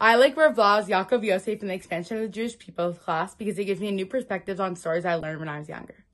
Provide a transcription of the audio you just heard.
I like Rav Blau's Yaakov Yosef and the expansion of the Jewish people class because it gives me new perspectives on stories I learned when I was younger.